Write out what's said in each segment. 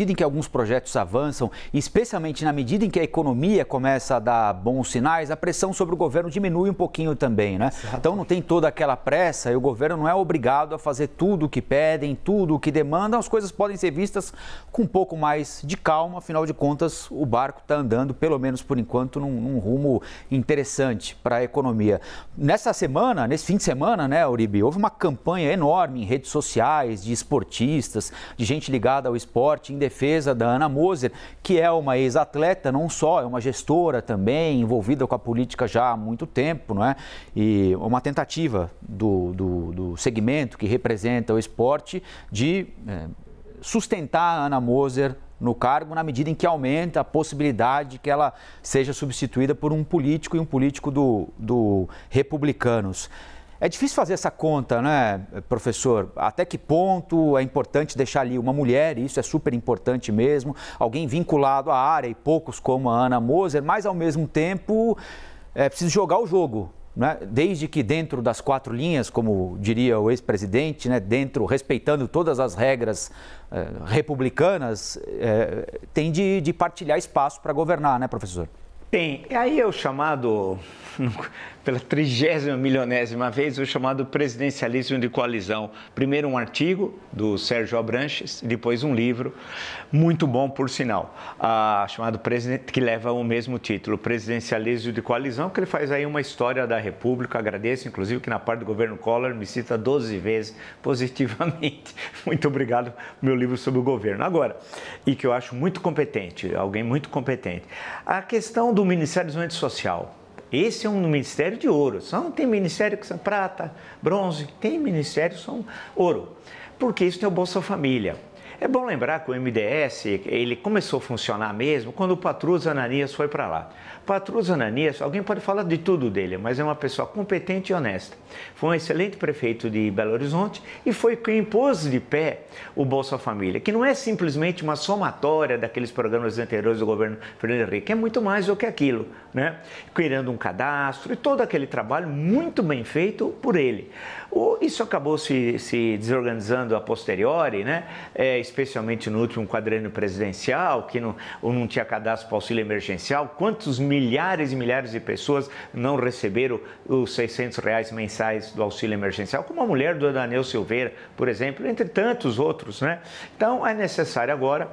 medida em que alguns projetos avançam, especialmente na medida em que a economia começa a dar bons sinais, a pressão sobre o governo diminui um pouquinho também, né? Exato. Então não tem toda aquela pressa e o governo não é obrigado a fazer tudo o que pedem, tudo o que demandam, as coisas podem ser vistas com um pouco mais de calma, afinal de contas o barco está andando, pelo menos por enquanto, num, num rumo interessante para a economia. Nessa semana, nesse fim de semana, né, Uribe, houve uma campanha enorme em redes sociais de esportistas, de gente ligada ao esporte, em defesa da Ana Moser, que é uma ex-atleta, não só, é uma gestora também, envolvida com a política já há muito tempo, não é? E uma tentativa do, do, do segmento que representa o esporte de é, sustentar a Ana Moser no cargo na medida em que aumenta a possibilidade de que ela seja substituída por um político e um político do, do republicanos. É difícil fazer essa conta, né, professor? Até que ponto é importante deixar ali uma mulher, isso é super importante mesmo, alguém vinculado à área e poucos como a Ana Moser, mas ao mesmo tempo é preciso jogar o jogo. Né? Desde que dentro das quatro linhas, como diria o ex-presidente, né? dentro, respeitando todas as regras eh, republicanas, eh, tem de, de partilhar espaço para governar, né, professor? Tem. Aí é o chamado pela trigésima milionésima vez o chamado presidencialismo de coalizão. Primeiro um artigo do Sérgio Abranches, depois um livro, muito bom por sinal, ah, chamado que leva o mesmo título, Presidencialismo de Coalizão, que ele faz aí uma história da República. Agradeço, inclusive, que na parte do governo Collor me cita 12 vezes positivamente. Muito obrigado meu livro sobre o governo. Agora, e que eu acho muito competente, alguém muito competente. A questão do Ministério do Desenvolvimento Social. Esse é um ministério de ouro. Não tem ministério que são prata, bronze, tem ministério que são ouro. Porque isso tem o Bolsa Família. É bom lembrar que o MDS ele começou a funcionar mesmo quando o Patrus Ananias foi para lá. Patrus Ananias, alguém pode falar de tudo dele, mas é uma pessoa competente e honesta. Foi um excelente prefeito de Belo Horizonte e foi quem impôs de pé o Bolsa Família, que não é simplesmente uma somatória daqueles programas anteriores do governo Fernando Henrique, é muito mais do que aquilo, né? Criando um cadastro e todo aquele trabalho muito bem feito por ele. Isso acabou se, se desorganizando a posteriori, né? É, especialmente no último quadrênio presidencial, que não, não tinha cadastro para auxílio emergencial. Quantos milhares e milhares de pessoas não receberam os 600 reais mensais do auxílio emergencial, como a mulher do Daniel Silveira, por exemplo, entre tantos outros, né? Então é necessário agora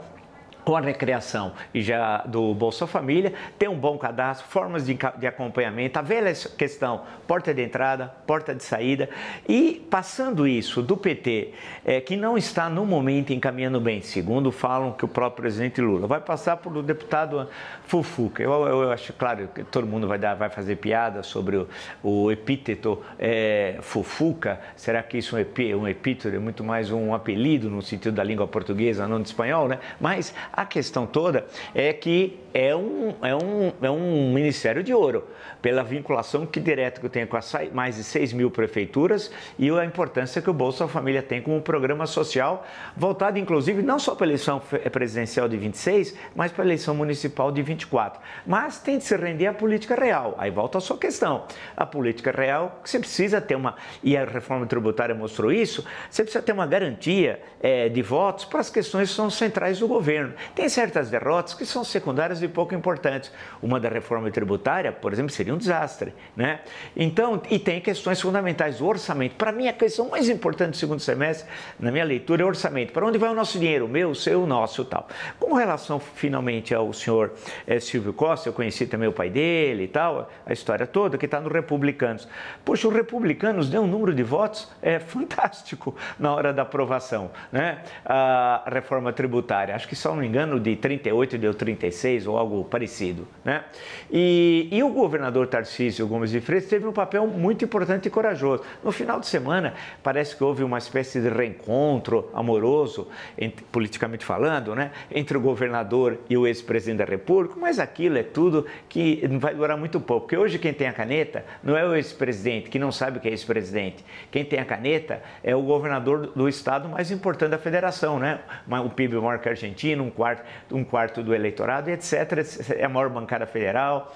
com a recreação e já do Bolsa Família, tem um bom cadastro, formas de, de acompanhamento, a velha questão, porta de entrada, porta de saída e passando isso do PT, é, que não está no momento encaminhando bem, segundo falam que o próprio presidente Lula, vai passar por o deputado Fufuca. Eu, eu, eu acho, claro, que todo mundo vai, dar, vai fazer piada sobre o, o epíteto é, Fufuca, será que isso é um, epí, um epíteto, é muito mais um apelido no sentido da língua portuguesa, não de espanhol, né? Mas a questão toda é que é um, é um, é um ministério de ouro, pela vinculação que direta que tem com as mais de 6 mil prefeituras e a importância que o Bolsa Família tem como programa social voltado, inclusive, não só para a eleição presidencial de 26, mas para a eleição municipal de 24. Mas tem de se render à política real. Aí volta a sua questão. A política real, você precisa ter uma, e a reforma tributária mostrou isso, você precisa ter uma garantia é, de votos para as questões que são centrais do governo. Tem certas derrotas que são secundárias e pouco importantes. Uma da reforma tributária, por exemplo, seria um desastre, né? Então, e tem questões fundamentais. O orçamento, para mim, a questão mais importante do segundo semestre, na minha leitura, é o orçamento. Para onde vai o nosso dinheiro? O meu, o seu, o nosso tal. Com relação, finalmente, ao senhor é, Silvio Costa, eu conheci também o pai dele e tal, a história toda, que está no Republicanos. Poxa, o Republicanos deu um número de votos é, fantástico na hora da aprovação, né? A reforma tributária. Acho que, se não me engano, de 38 deu 36 ou algo parecido. Né? E, e o governador Tarcísio Gomes de Freitas teve um papel muito importante e corajoso. No final de semana, parece que houve uma espécie de reencontro amoroso, entre, politicamente falando, né? entre o governador e o ex-presidente da República, mas aquilo é tudo que vai durar muito pouco. Porque hoje quem tem a caneta não é o ex-presidente, que não sabe o que é ex-presidente. Quem tem a caneta é o governador do estado mais importante da federação, né? O PIB maior que a Argentina, um quarto, um quarto do eleitorado, etc. É a maior bancada federal,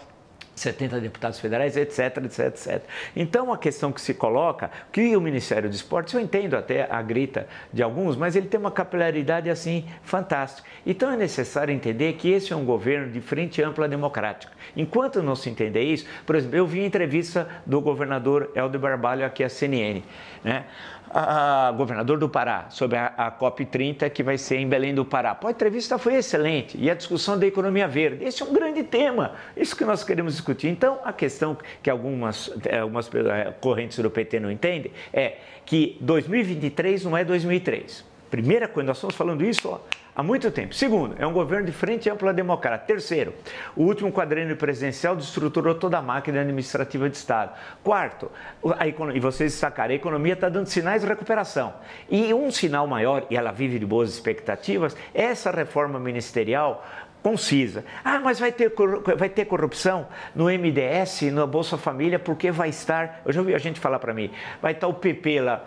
70 deputados federais, etc, etc, etc. Então, a questão que se coloca, que o Ministério do Esportes, eu entendo até a grita de alguns, mas ele tem uma capilaridade assim fantástica. Então, é necessário entender que esse é um governo de frente ampla democrática. Enquanto não se entender isso, por exemplo, eu vi a entrevista do governador Helder Barbalho aqui à CNN, né? a, governador do Pará, sobre a, a COP30 que vai ser em Belém do Pará. Pô, a entrevista foi excelente e a discussão da economia verde. Esse é um grande tema, isso que nós queremos discutir. Então, a questão que algumas, eh, algumas eh, correntes do PT não entendem é que 2023 não é 2003. Primeira coisa, nós estamos falando isso ó, há muito tempo. Segundo, é um governo de frente ampla democrata. Terceiro, o último quadrênio presidencial destruturou toda a máquina administrativa de Estado. Quarto, a economia, e vocês sacaram, a economia está dando sinais de recuperação. E um sinal maior, e ela vive de boas expectativas, é essa reforma ministerial concisa. Ah, mas vai ter, vai ter corrupção no MDS, na Bolsa Família, porque vai estar. Eu já ouvi a gente falar para mim, vai estar o PP lá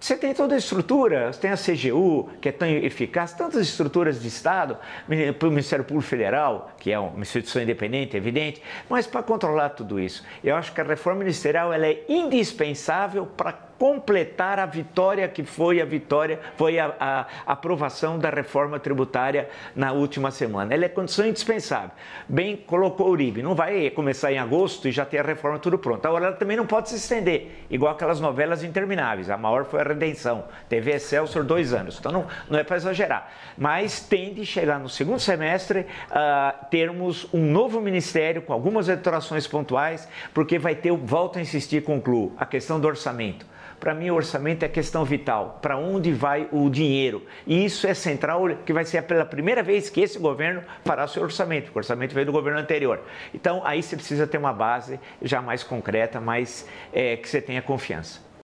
você tem toda a estrutura, você tem a CGU, que é tão eficaz, tantas estruturas de Estado, o Ministério Público Federal, que é uma instituição independente, evidente, mas para controlar tudo isso. Eu acho que a reforma ministerial ela é indispensável para completar a vitória que foi a vitória, foi a, a, aprovação da reforma tributária na última semana. Ela é condição indispensável. Bem colocou o Uribe, não vai começar em agosto e já ter a reforma tudo pronto. Agora ela também não pode se estender, igual aquelas novelas intermináveis. A maior foi a Redenção, TV Excelsior, dois anos. Então não, não é para exagerar. Mas tende a chegar no segundo semestre uh, termos um novo ministério com algumas alterações pontuais, porque vai ter, volto a insistir, concluo, a questão do orçamento. Para mim, o orçamento é questão vital. Para onde vai o dinheiro? E isso é central, que vai ser pela primeira vez que esse governo fará seu orçamento. O orçamento veio do governo anterior. Então, aí você precisa ter uma base já mais concreta, mais é, que você tenha confiança.